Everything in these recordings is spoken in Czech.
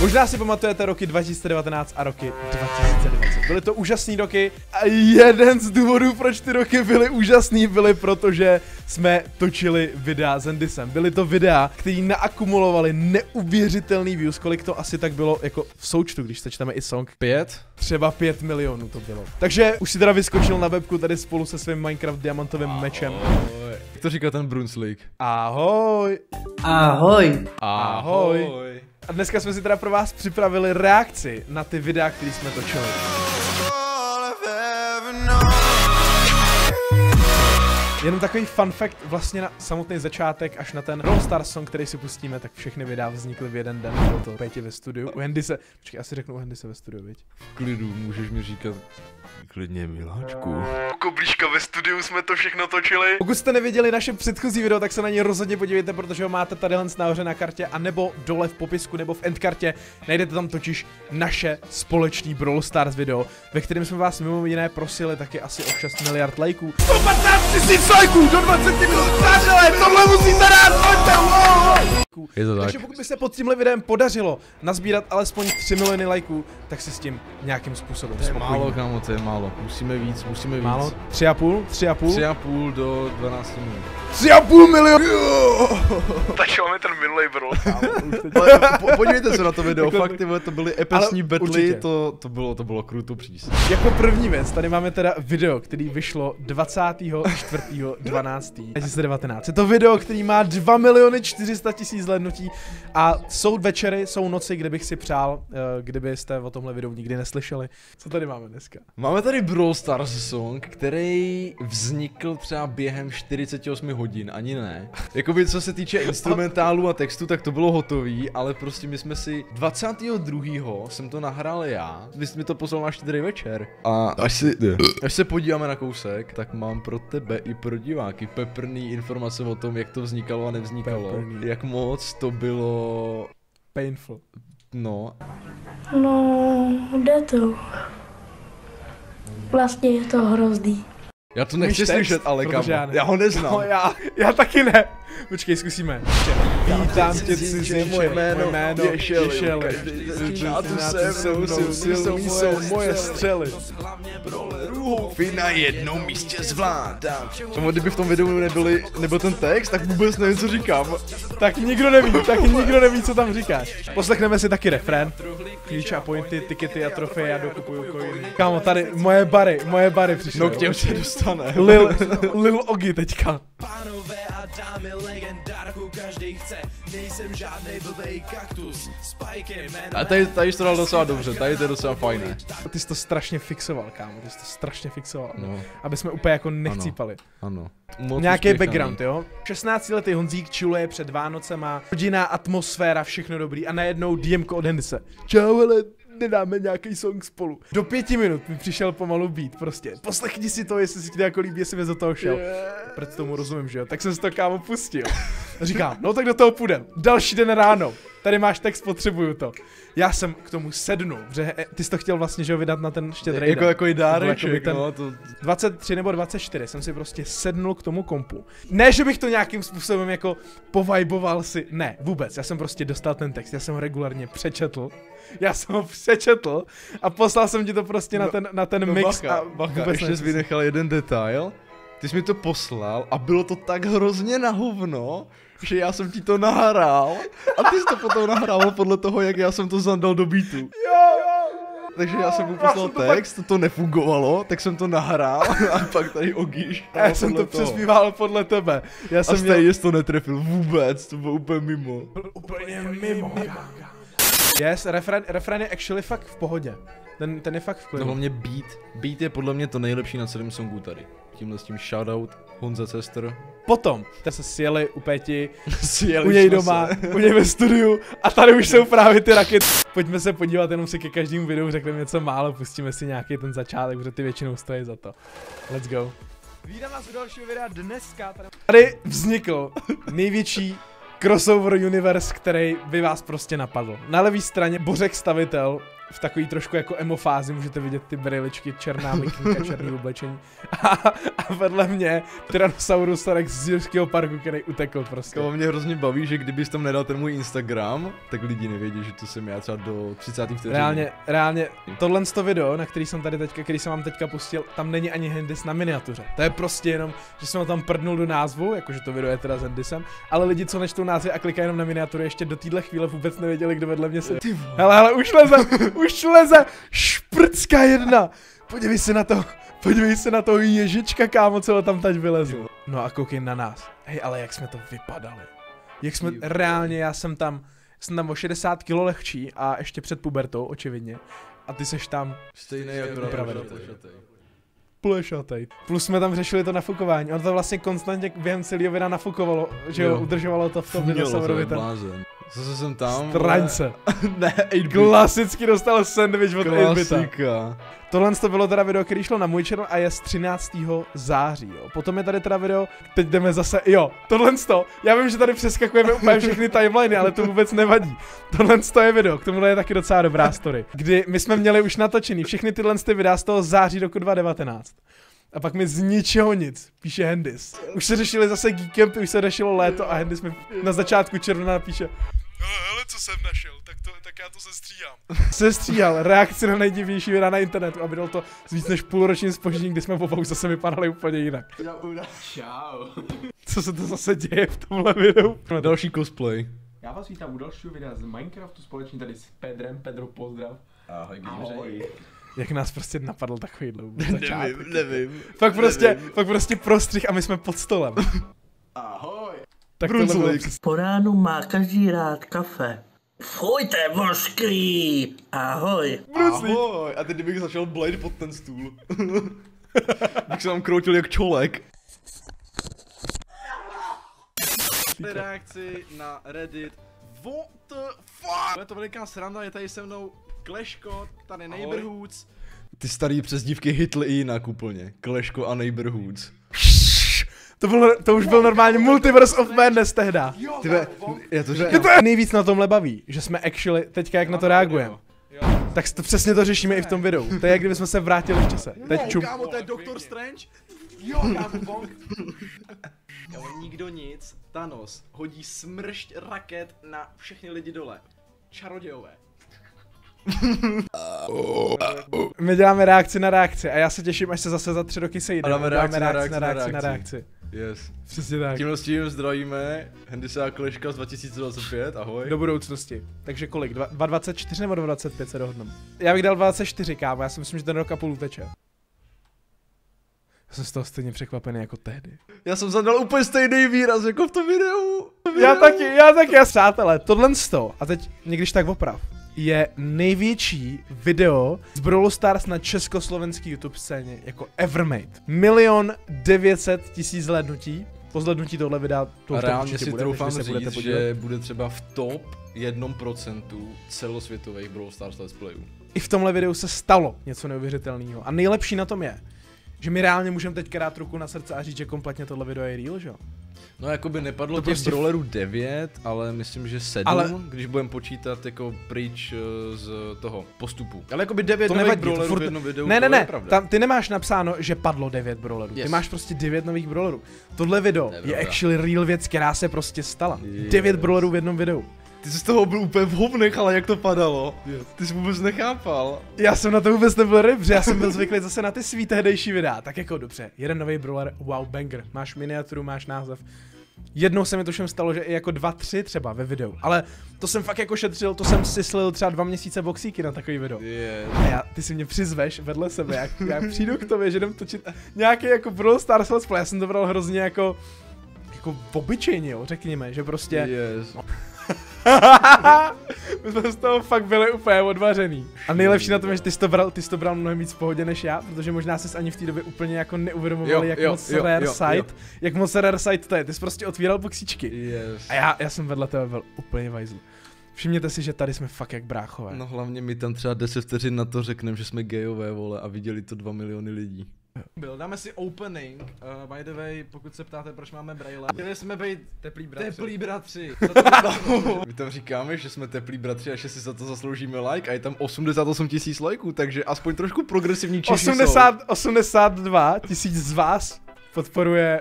Možná si pamatujete roky 2019 a roky 2020. Byly to úžasné roky a jeden z důvodů, proč ty roky byly úžasný, byly protože jsme točili videa s Endisem. Byly to videa, které naakumulovaly neuvěřitelný views, kolik to asi tak bylo jako v součtu, když sečteme i song. Pět? Třeba 5 milionů to bylo. Takže už si teda vyskočil na webku tady spolu se svým Minecraft diamantovým mečem. Ahoj. Jak to říká ten Brunsleek? Ahoj. Ahoj. Ahoj. A dneska jsme si teda pro vás připravili reakci na ty videa, které jsme točili. Jenom takový fun fact, vlastně na samotný začátek až na ten Brawl Stars song, který si pustíme, tak všechny videa vznikly v jeden den, bylo to pěti ve studiu. U Hendy se, počkej, asi řeknu u Hendy se ve studiu, viď? Klidu, můžeš mi říkat klidně miláčku. Koblíška ve studiu jsme to všechno točili. Pokud jste neviděli naše předchozí video, tak se na ně rozhodně podívejte, protože ho máte tady nahoře na kartě, nebo dole v popisku, nebo v endkartě. Najdete tam totiž naše společný Brawl Stars video, ve kterém jsme vás mimo jiné prosili taky asi o 6 miliard lajků. 115 strajků do 20 minut, přátelé, tohle musíte dát, pojďte! Je to tak. Takže pokud by se pod tímhle videem podařilo nazbírat alespoň 3 miliony lajků, tak se s tím nějakým způsobem To je spokojíme. málo, kámo, to je málo. Musíme víc, musíme víc. Málo? 3,5? 3,5? 3,5 do 12 minut. 3,5 milionů. Tak jo, mi ten minulej brol, po, Podívejte se na to video, jako- fakt, ty to byly epesní betly, to, to, bylo, to bylo krutu přísně. Jako první věc, tady máme teda video, který vyšlo 24. 24.12.2019. Je to video, který má 2 miliony 400 tisíc zhlédnutí a jsou večery, jsou noci, kde bych si přál, eh, kdybyste o tomhle videu nikdy neslyšeli. Co tady máme dneska? Máme tady Brawl Stars song, který vznikl třeba během 48 hodin, ani ne. Jakoby co se týče instrumentálu a textu, tak to bylo hotový, ale prostě my jsme si 22. jsem to nahrál já, vy jsi mi to poslal na štědrý večer. A až, si, až se podíváme na kousek, tak mám pro tebe i pro diváky peprný informace o tom, jak to vznikalo a nevznikalo. Peprný. Jak moc to bylo, Painful. no, No, jde to. Vlastně je to hrozný. já to nechci slyšet, ale kam, já ne. já ho neznám. No já, já taky ne. Počkej, zkusíme. Ještě. Vítám tě, cizinče, moje jméno, jméno je Začíná začíná tu tu se mnou, silný jsou moje střely. Vy na jednom místě zvládám. Tomu kdyby v tom videu nebyli, nebyl ten text, tak vůbec nevím, co říkám. Tak nikdo neví, tak nikdo neví, co tam říkáš. Poslechneme si taky refrén. Klíče a pointy, tikety a trofeje, já dokupuju coiny. Kámo, tady moje bary, moje bary přišly. No k těm se dostane. Lil, Lil Ogi teďka. Pánové dámy, legendárku každý chce Nejsem žádnej blbej kaktus Spike je jméno A tady, tady jsi to dal docela dobře, tady to je docela fajné. Ty jsi to strašně fixoval, kámo, ty jsi to strašně fixoval. No, Aby jsme úplně jako nechcípali. ano. Moc Nějaký background, jo? 16 letý Honzík čiluje před Vánocema, rodinná atmosféra, všechno dobrý a najednou DMko od Hendise. Čau, ale nedáme nějaký song spolu. Do pěti minut mi přišel pomalu beat, prostě. Poslechni si to, jestli si ti to jako líbí, jestli bys do toho šel. Proto tomu rozumím, že jo? Tak jsem si to kámo pustil. Říkám, no tak do toho půjdem. Další den ráno. Tady máš text, potřebuju to. Já jsem k tomu sednu, že eh, ty jsi to chtěl vlastně, že ho vydat na ten štědrý Jako, jako byl dáreček, jakoby ten- no, to, 23 nebo 24 jsem si prostě sednul k tomu kompu. Ne, že bych to nějakým způsobem jako povajboval si, ne, vůbec. Já jsem prostě dostal ten text, já jsem ho regulárně přečetl. Já jsem ho přečetl a poslal jsem ti to prostě na No, ten, na ten no mix bacha, a bacha, ještě jsi vynechal jeden detail. Ty jsi mi to poslal a bylo to tak hrozně na hovno, že já jsem ti to nahrál a ty jsi to potom nahrál podle toho, jak já jsem to zandal do beatu. Takže já jsem mu poslal jsem to pak- text, to nefungovalo, tak jsem to nahrál a pak tady ogíš. Já jsem to přespíval podle tebe. Já A jsem měl stejně jsi to netrefil vůbec, to bylo úplně mimo. úplně mimo. Yes, refren, refren je actually fakt v pohodě. Ten, ten je fakt v No klidu. hlavně beat. Beat je podle mě to nejlepší na celém songu tady. Tímhle s tím shoutout Honza Cester. Potom jste se sjeli u Peti, Sjeli u něj doma, se. u něj ve studiu a tady už jsou právě ty rakety. Pojďme se podívat, jenom si ke každému videu řekneme něco málo, pustíme si nějaký ten začátek, protože ty většinou stojí za to. Let's go. Vítám vás u dalšího videa dneska. Tady, tady vznikl největší crossover universe, který by vás prostě napadl. Na levé straně Bořek stavitel v takový trošku jako emo fázi, můžete vidět ty brýličky, černá mikinka, černý oblečení. A, a vedle mě Tyrannosaurus Rex z Jurského parku, který utekl prostě. Kámo, mě hrozně baví, že kdybys tam nedal ten můj Instagram, tak lidi nevědí, že to jsem já třeba do 30. vteřiny. Reálně, reálně, tohle to video, na který jsem tady teďka, který jsem vám teďka pustil, tam není ani Hendis na miniatuře. To je prostě jenom, že jsem ho tam prdnul do názvu, jakože to video je teda s Hendisem, ale lidi, co nečtou názvy a klikají jenom na miniaturu, ještě do téhle chvíle vůbec nevěděli, kdo vedle mě sedí. Hele, hele, už leze, už leze, šprcka jedna. Podívej se na to, podívej se na toho ježička, kámo, co tam teď vylezl. No a koukej na nás. Hej, ale jak jsme to vypadali. Jak jsme, reálně, já jsem tam, jsem tam o 60 kg lehčí a ještě před pubertou, očividně. A ty seš tam Stejný jako plešatej. Plus jsme tam řešili to nafukování. On to vlastně konstantně během celého videa nafukovalo, že jo, udržovalo to v tom Mělo to je blázen. Zase jsem tam. straňce. ne, 8 Klasicky dostal sandwich od 8 Klasika. Tohle to bylo teda video, který šlo na můj channel a je z 13. září, jo. Potom je tady teda video, teď jdeme zase, jo, tohle to, já vím, že tady přeskakujeme úplně všechny timeliny, ale to vůbec nevadí. Tohle to je video, k tomu je taky docela dobrá story. Kdy my jsme měli už natočený všechny tyhle ty videa z toho září roku 2019. A pak mi z ničeho nic, píše Hendis. Už se řešili zase Geekcampy, už se řešilo léto a Hendis mi na začátku června napíše Hele, co jsem našel, tak, to, tak já to sestříhám. Sestříhal reakci na nejdivnější videa na internetu a bylo to s víc než půlročním spožděním, kdy jsme oba už zase vypadali úplně jinak. Čau. Co se to zase děje v tomhle videu? Další cosplay. Já vás vítám u dalšího videa z Minecraftu společně tady s Pedrem. Pedro, pozdrav. Ahoj, Ahoj. Jak nás prostě napadl takovýhle začátek. Nevím, nevím. Fakt prostě, fakt prostě prostřih a my jsme pod stolem. Ahoj. Tak přes- Po ránu má každý rád kafe. Fuj, to je vošklý! Ahoj. Ahoj. A teď kdybych začal blade pod ten stůl. bych se tam kroutil jak čolek. Reakci na Reddit. What the fuck? Je to veliká sranda, je tady se mnou Kleško, tady Neighborhoods. Ty starý přezdívky hitly i jinak úplně. Kleško a Neighborhoods. To, bylo, to už byl normálně Multiverse of Madness tehda. Ty ve, já to Mě řeknu. to nejvíc na tomhle baví, že jsme actually, teďka jak na to reagujeme. Tak to přesně to řešíme i v tom videu. To je jak kdyby jsme se vrátili v čase. Teď čum. Kámo, to je Doctor Strange? Jo, kámo, bong. Jo, nikdo nic. Thanos hodí smršť raket na všechny lidi dole. Čarodějové. My děláme reakci na reakci a já se těším, až se zase za tři roky sejdeme. Dáme reakci na reakci na reakci na reakci. Yes. Přesně tak. Tímhle s tím zdravíme Hendisa a Kleška z 2025, ahoj. Do budoucnosti. Takže kolik? Dva- 2,24 nebo 2,25 se dohodneme? Já bych dal 24, kámo, já si myslím, že ten rok a půl uteče. Já jsem z toho stejně překvapený jako tehdy. Já jsem zadal úplně stejný výraz jako v tom videu. Já taky, já taky, já přátelé, tohle sto, a teď někdyž tak oprav, je největší video z Brawl Stars na československý YouTube scéně jako ever made. Milion 900 tisíc zhlédnutí, po zhlédnutí tohle videa to už reálně si bude, troufám budete říct, podívat. že bude třeba v top 1% celosvětových Brawl Stars let's playů. I v tomhle videu se stalo něco neuvěřitelného. A nejlepší na tom je, že my reálně můžeme teďka dát ruku na srdce a říct, že kompletně tohle video je real, že jo? No jakoby nepadlo To těch prostě- brawlerů 9, ale myslím, že 7, Ale- když budeme počítat jako pryč eh, z toho postupu. Ale jakoby 9 To nových nevadí, brawlerů furt- v jednom videu, Ne, ne, ne, tam, ty nemáš napsáno, že padlo 9 brawlerů. Ty Yes. máš prostě 9 nových brawlerů. Tohle video To je actually real věc, která se prostě stala. Yes. 9 brawlerů v jednom videu. Ty jsi z toho byl úplně v hovnech, ale jak to padalo. Ty jsi vůbec nechápal. Já jsem na to vůbec nebyl ryb, že já jsem byl zvyklý zase na ty svý tehdejší videa. Tak jako dobře, jeden nový brawler, wow, banger. Máš miniaturu, máš název. Jednou se mi to všem stalo, že i jako dva, tři třeba ve videu. Ale to jsem fakt jako šetřil, to jsem si slil třeba dva měsíce boxíky na takový video. Yes. A já, ty si mě přizveš vedle sebe, jak já přijdu k tobě, že jdem točit nějaký jako Brawl Stars Let's Play, já jsem to bral hrozně jako, jako obyčejně, jo, řekněme, že prostě, Yes. my jsme z toho fakt byli úplně odvařený. A nejlepší na tom je, že ty jsi to bral, ty jsi to bral mnohem víc v pohodě než já, protože možná jsi ani v té době úplně jako neuvědomoval, Jo, jak jo, moc jo, rare jo, site, jo. jak moc rare site to je, ty jsi prostě otvíral boxíčky. Yes. A já, já jsem vedle tebe byl úplně vajzl. Všimněte si, že tady jsme fakt jak bráchové. No hlavně mi tam třeba 10 vteřin na to řekneme, že jsme gejové, vole, a viděli to 2 miliony lidí. Byl, dáme si opening, uh, by the way, pokud se ptáte, proč máme braille. Chtěli jsme být Teplý bratři. teplí bratři. To? My tam říkáme, že jsme teplí bratři a že si za to zasloužíme like a je tam 88 tisíc lajků, takže aspoň trošku progresivní Češi 80, 82 tisíc z vás podporuje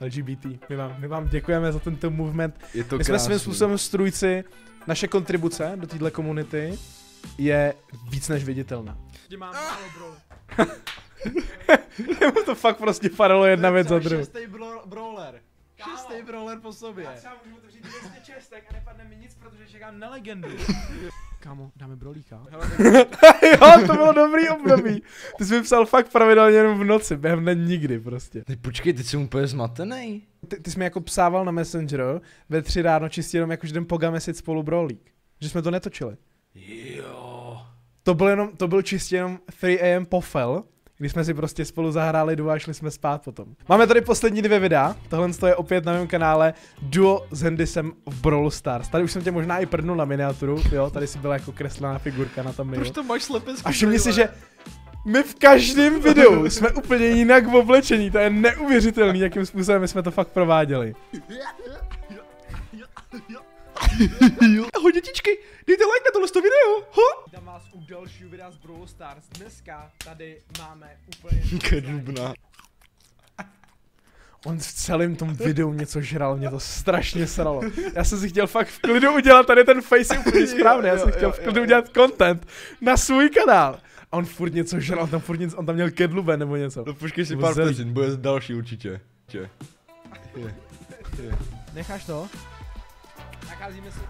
LGBT. My vám, my vám děkujeme za tento movement. jsou. Je to My jsme krásný. svým způsobem strůjci. Naše kontribuce do téhle komunity je víc než viditelná. Mám Mu to fakt prostě padalo jedna věc za druhou. Šestý bro- brawler. Šestý brawler po sobě. třeba můžu otevřít 200 čestek a nepadne mi nic, protože čekám na legendu. Kámo, dáme brolíka. jo, to bylo dobrý období. Ty jsi mi psal fakt pravidelně jenom v noci, během dne nikdy prostě. Ty počkej, ty jsi úplně zmatený. Ty, ty jsi mi jako psával na Messenger ve tři ráno čistě jenom jako, že jdem pogamesit spolu brolík. Že jsme to netočili. Jo. To byl jenom, to byl čistě jenom 3 am pofel, kdy jsme si prostě spolu zahráli duo a šli jsme spát potom. Máme tady poslední dvě videa, tohle je opět na mém kanále Duo s Handysem v Brawl Stars. Tady už jsem tě možná i prdnul na miniaturu, jo, tady si byla jako kreslená figurka na tom Proč to máš slepecký A všimni si, že my v každém videu jsme úplně jinak v oblečení, to je neuvěřitelný, jakým způsobem my jsme to fakt prováděli. Ahoj dětičky, dejte like na tohle video. Ho? Vás u dalšího videa z Brawl Stars. Dneska tady máme úplně... Kedubna. On v celém tom videu něco žral, mě to strašně sralo. Já jsem si chtěl fakt v klidu udělat, tady ten face je úplně správný, já jsem chtěl v klidu udělat content na svůj kanál. A on furt něco žral, on tam furt něco, on tam měl kedlube nebo něco. No počkej si pár vteřin, bude další určitě. Tě. Necháš to? Nacházíme se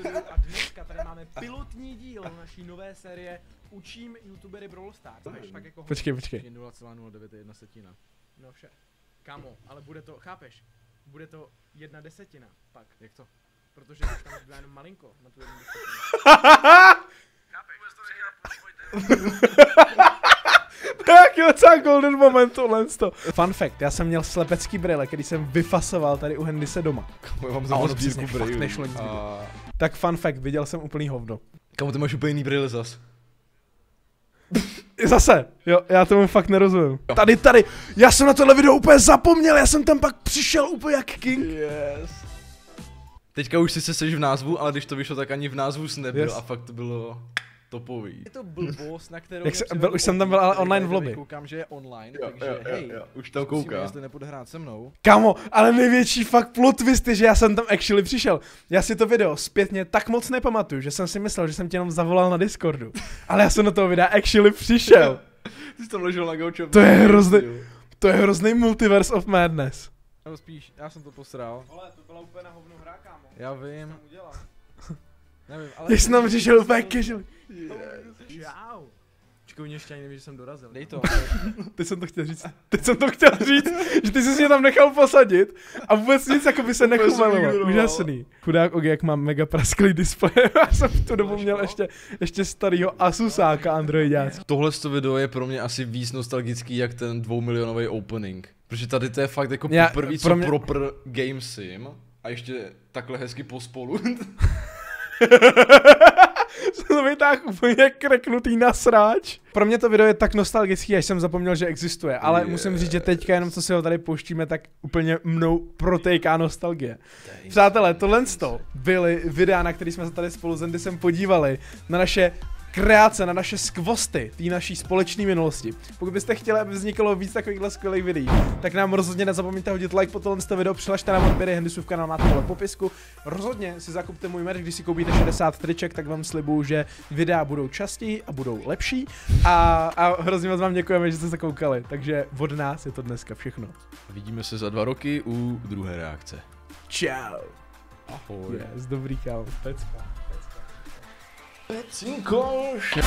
studiu a dneska tady máme pilotní díl naší nové série Učím youtubery Brawl Stars. Tak jako počkej, počkej. 0,091 setina. No vše. Kámo, ale bude to, chápeš? Bude to jedna desetina pak. Jak to? Protože tam zbývá jenom malinko na tu jednu desetinu. Tak jo, docela golden moment tohle to. Fun fact, já jsem měl slepecký brýle, který jsem vyfasoval tady u Hendyse doma. Já mám A za ono sbírku přesně Tak fun fact, viděl jsem úplný hovno. Kamu, ty máš úplně jiný brýle zas. Zase, jo, já tomu fakt nerozumím. Tady, tady, já jsem na tohle video úplně zapomněl, já jsem tam pak přišel úplně jak king. Yes. Teďka už si se seš v názvu, ale když to vyšlo, tak ani v názvu jsi nebyl Yes. a fakt to bylo topový. Je to blbost, na kterou Jak se- byl- už jsem tam byl ale online v lobby. Koukám, že je online, Jo, takže jo, jo, hej, jo, už zkusíme, kouká. jestli nepůjde hrát se mnou. Kamo, ale největší fakt plot twist je, že já jsem tam actually přišel. Já si to video zpětně tak moc nepamatuju, že jsem si myslel, že jsem tě jenom zavolal na Discordu. Ale já jsem do toho videa actually přišel. Ty jsi tam ležel na gauči. a To je hrozný-. To je hrozný multiverse of madness. Nebo spíš, já jsem to posral. Vole, to byla úplně na hovno hra, kámo. Já vím, nevím, ale... Jsem tam přišel úplně casually. Čau. Počkej, mě ještě ani nevím, že jsem dorazil. Dej to. Teď jsem to chtěl říct. Teď jsem to chtěl říct, že ty jsi mě tam nechal posadit a vůbec nic jako by se ignoroval. Úžasný. Chudák Og, jak mám mega prasklý displej. Já jsem v tu dobu měl ještě, ještě starýho Asusáka Androidácka. Tohle to video je pro mě asi víc nostalgický, jak ten dvoumilionový opening. Protože tady to je fakt jako poprvé, co pro mě- proper game sim. A ještě takhle hezky pospolu. jsem to vytáhl úplně kreknutý na sráč. Pro mě to video je tak nostalgický, až jsem zapomněl, že existuje. Ale Yes. musím říct, že teďka jenom co si ho tady pouštíme, tak úplně mnou protéká nostalgie. Přátelé, tohle to byly videa, na které jsme se tady spolu s Endysem podívali, na naše kreace, na naše skvosty té naší společné minulosti. Pokud byste chtěli, aby vzniklo víc takovýchhle skvělých videí, tak nám rozhodně nezapomeňte hodit like po tohle video, přihlašte nám odběry Hendysův kanál, máte dole v popisku. Rozhodně si zakupte můj merch, když si koupíte 60 triček, tak vám slibuju, že videa budou častěji a budou lepší. A, a hrozně moc vám děkujeme, že jste se koukali. Takže od nás je to dneska všechno. Vidíme se za dva roky u druhé reakce. Ciao. Ahoj. Yes, dobrý kámo. Pecka. Petite gauche.